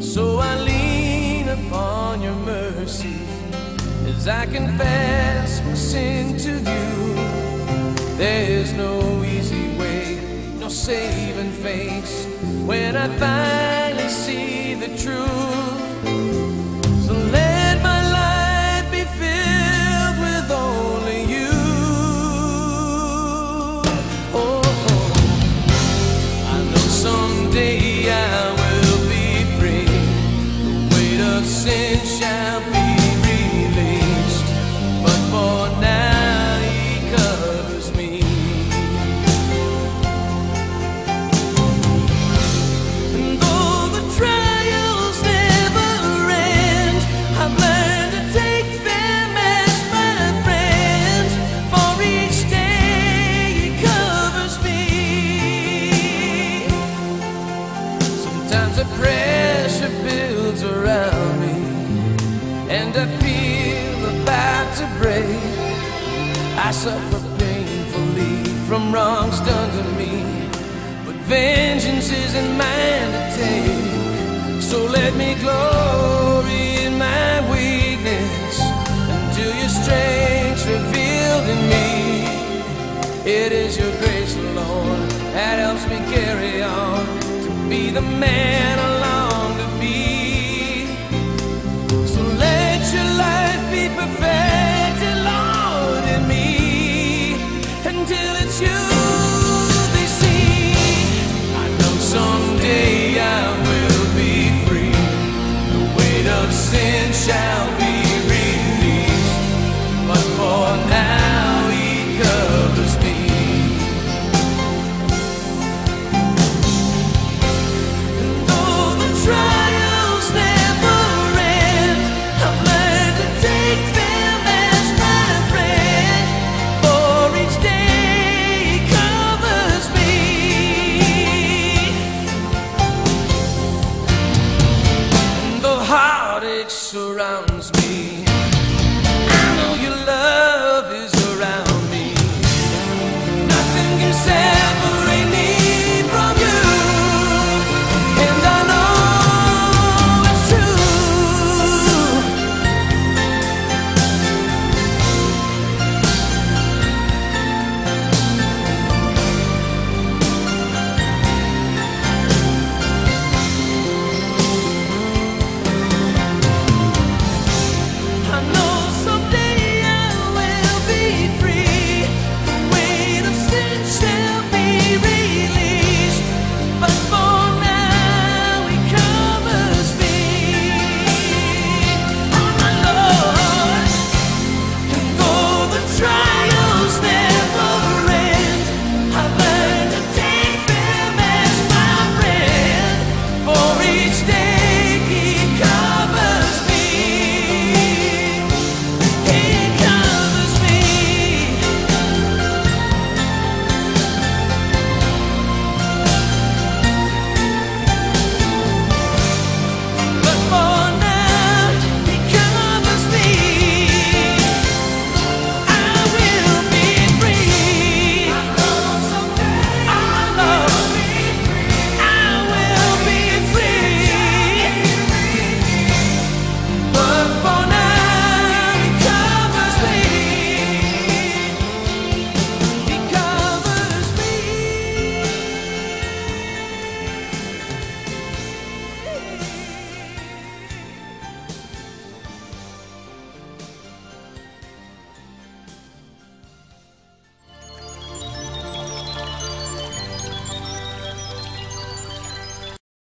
So I lean upon your mercy as I confess my sin to you. There's no easy way, no saving face when I finally see the truth. The trials never end, I've to take them as my friend for each day it covers me. Sometimes a pressure builds around me, and I feel about to break. I suffer from wrongs done to me, but vengeance isn't mine to take. So let me glory in my weakness until your strength's revealed in me. It is your grace, Lord, that helps me carry on to be the man I long to be. So let your life be perfected, until it's you it surrounds me.